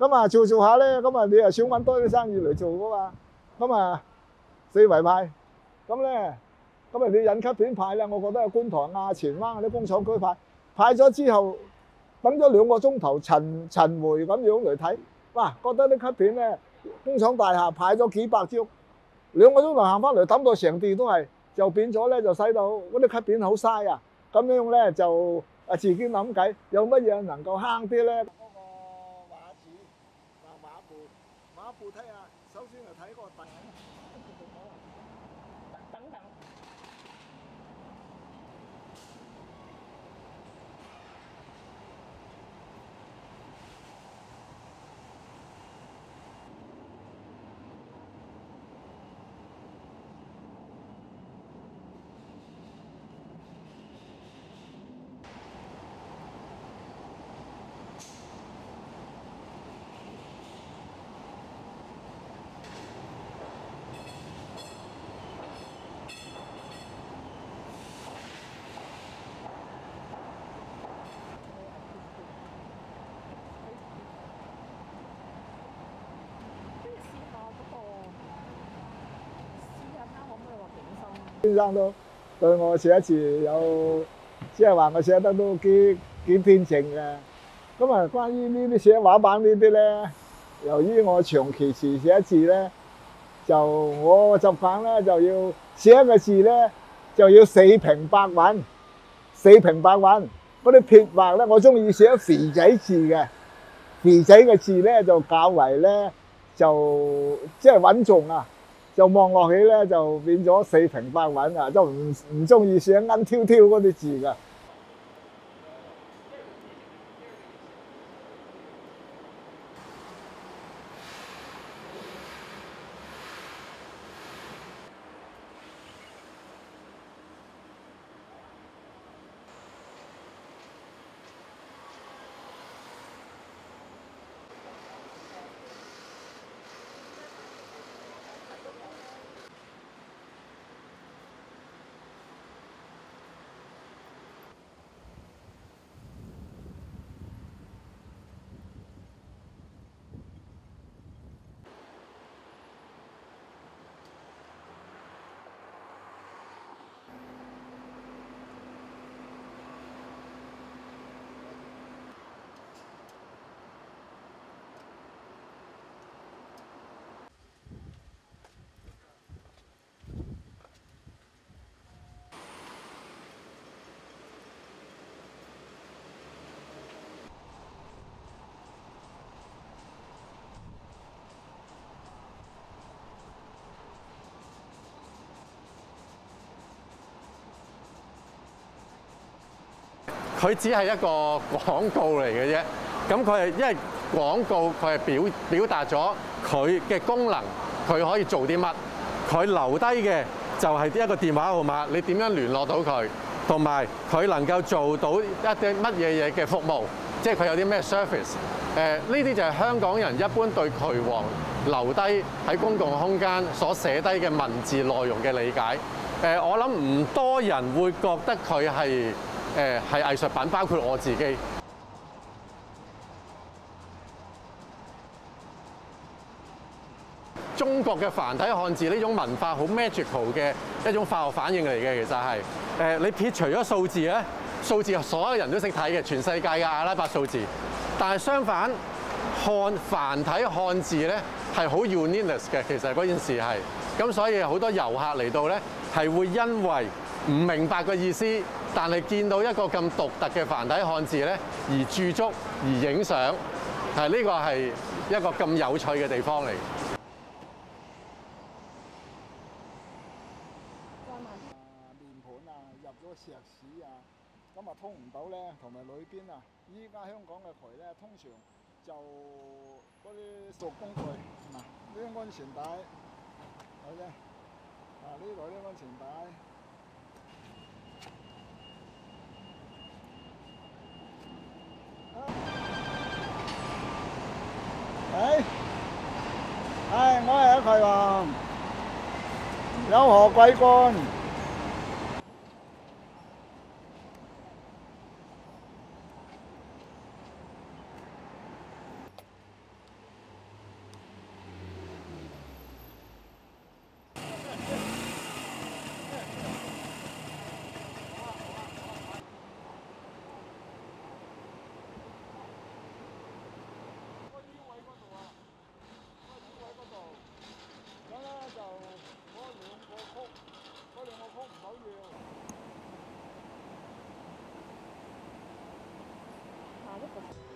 咁啊做做下咧，咁啊你又想揾多啲生意嚟做噶嘛，咁啊四圍派，咁咧咁啊你引級片派咧，我覺得係觀塘啊、荃灣嗰啲工廠區派，派咗之後等咗兩個鐘頭巡巡迴咁樣嚟睇，哇！覺得啲級片咧工廠大廈派咗幾百張，兩個鐘頭行翻嚟抌到成地都係，就變咗咧就使到嗰啲級片好嘥啊！咁樣咧就啊自己諗計，有乜嘢能夠慳啲咧？嗰個畫紙嗱畫布，畫布睇下，首先嚟睇個底。等等。不如試下嗰個，試下睇下可唔可以畫景深。先生都對我寫字有，即係話我寫得都幾幾天正嘅。咁啊，關於呢啲寫畫板呢啲咧，由於我長期時寫字咧，就我習慣咧就要寫嘅字咧就要四平八穩，四平八穩。嗰啲撇畫咧，我中意寫肥仔字嘅，肥仔嘅字咧就較為咧就即係穩重啊。就望落去咧就變咗四平八穩啊！就唔唔中意寫啱挑挑嗰啲字噶。佢只係一個廣告嚟嘅啫。咁佢係因為廣告，佢係表表達咗佢嘅功能，佢可以做啲乜。佢留低嘅就係一個電話號碼，你點樣聯絡到佢，同埋佢能夠做到一啲乜嘢嘢嘅服務，即係佢有啲咩 service。誒呢啲就係香港人一般對渠王留低喺公共空間所寫低嘅文字內容嘅理解。誒我諗唔多人會覺得佢係。誒係藝術品，包括我自己。中國嘅繁體漢字呢種文化好 magical 嘅一種化學反應嚟嘅，其實係誒你撇除咗數字咧，數字所有人都識睇嘅，全世界嘅阿拉伯數字。但係相反，漢繁體漢字咧係好 unique 嘅，其實嗰件事係咁，所以好多遊客嚟到咧係會因為唔明白個意思。但係見到一個咁獨特嘅繁體漢字咧，而駐足而影相，係呢個係一個咁有趣嘅地方嚟。面盤啊，入咗石屎啊，咁啊通唔到咧，同埋裏邊啊，依家香港嘅渠咧，通常就嗰啲塑工具嗱，呢啲安全帶，好啫，啊呢度啲安全帶。哎我係一葵王，有何貴幹？ 것 같아요.